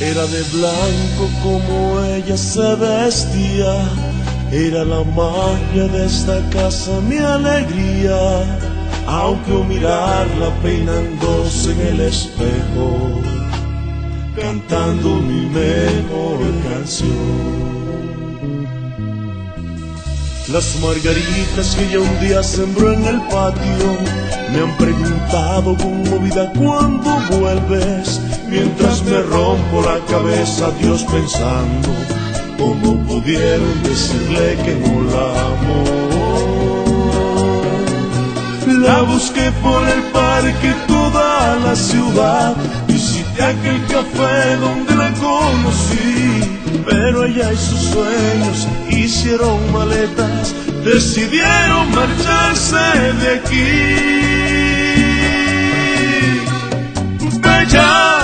Era de blanco como ella se vestía, era la magia de esta casa mi alegría, aunque mirarla peinándose en el espejo, cantando mi mejor canción. Las margaritas que ella un día sembró en el patio me han preguntado conmovida cuándo vuelves, mientras me rompo la cabeza Dios pensando cómo pudieron decirle que no la amo. La busqué por el parque toda la ciudad, visité aquel café donde la conocí, pero ella y sus sueños hicieron maletas, decidieron marcharse de aquí. Bella,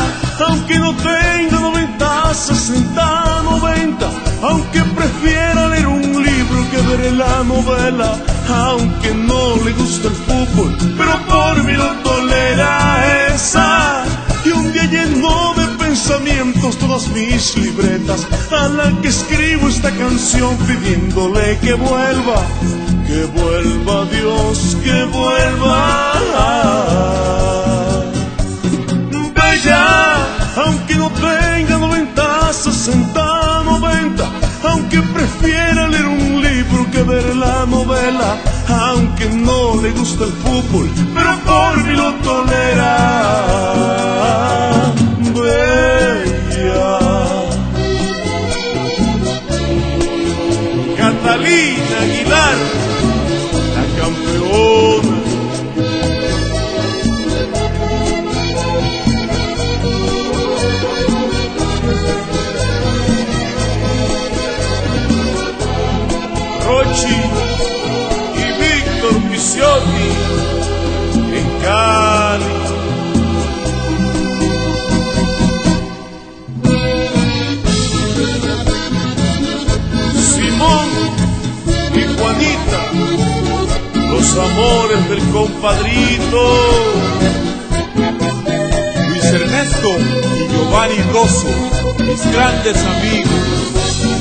aunque no tenga 90, 60, 90, aunque prefiera leer un libro que ver la novela, aunque no le gusta el fútbol, pero por mí lo mis libretas, a la que escribo esta canción pidiéndole que vuelva, que vuelva Dios, que vuelva. Bella, aunque no tenga 90, 60, 90, aunque prefiera leer un libro que ver la novela, aunque no le gusta el fútbol, pero por mí lo tolera. Catalina Aguilar, la campeona. Los amores del compadrito. Luis Ernesto y Giovanni Rosso, mis grandes amigos.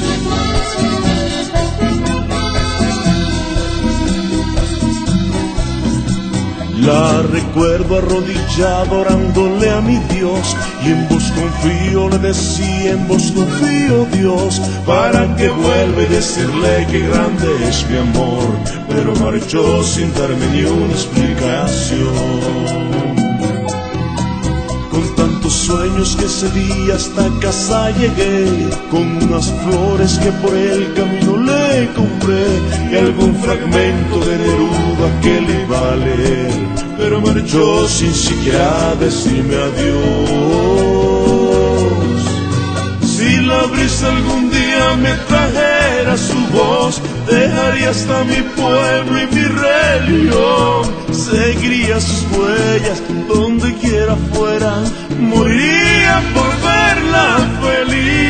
Recuerdo arrodillado orándole a mi Dios y en vos confío, le decía en vos confío Dios para que vuelva y decirle que grande es mi amor, pero marchó sin darme ni una explicación. Con tantos sueños que ese día hasta casa llegué, con unas flores que por el camino y algún fragmento de Neruda que le iba a leer, pero marchó sin siquiera decirme adiós. Si la brisa algún día me trajera su voz, dejaría hasta mi pueblo y mi religión. Seguiría sus huellas donde quiera fuera, moriría por verla feliz.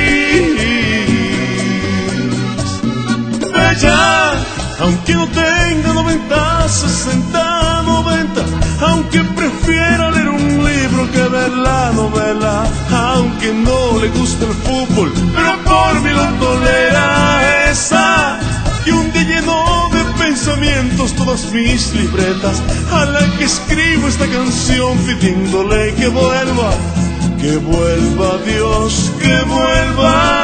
Aunque no tenga 90, 60, 90, aunque prefiera leer un libro que ver la novela, aunque no le guste el fútbol, pero por mí lo tolera esa. Y un día lleno de pensamientos todas mis libretas, a la que escribo esta canción pidiéndole que vuelva, que vuelva Dios, que vuelva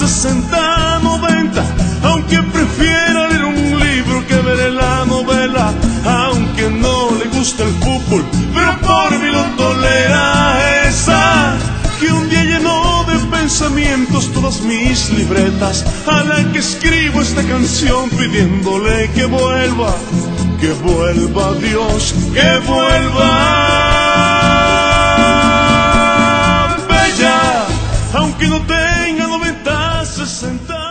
60, 90, aunque prefiera leer un libro que ver la novela, aunque no le gusta el fútbol, pero por mí lo tolera esa, que un día llenó de pensamientos todas mis libretas, a la que escribo esta canción pidiéndole que vuelva, que vuelva Dios, que vuelva. Bella, aunque no te se sentar.